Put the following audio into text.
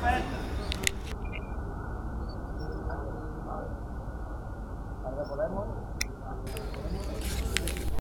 Vale, podemos.